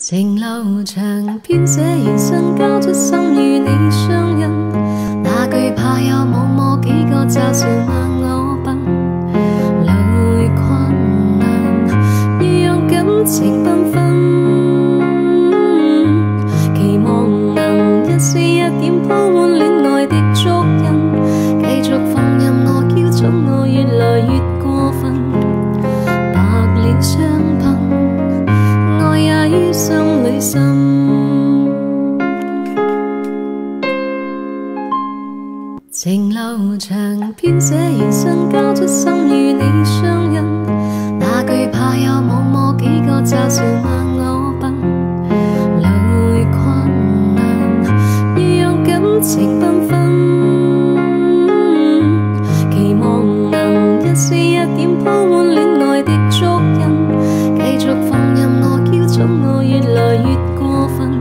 情路长，编写余生，交出心与你相印。那惧怕有某某几个嘲笑骂我笨？路越困难，让感情缤纷。情路长，编写余生，交出心与你相印。那惧怕有某某几个嘲笑骂我笨？路困难，让感情缤纷。期望能一丝一点铺满恋爱的足印，继续放任我娇宠我越来越过分，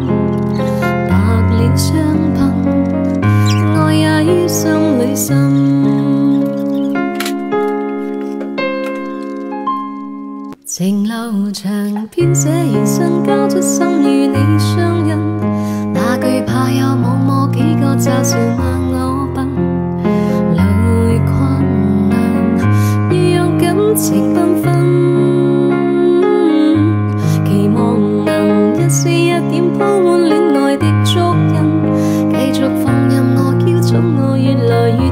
心里深。情路长，编写余生，交出心与你相印。那惧怕有某某几个嘲笑骂我笨？路困难，越让感情缤了雨。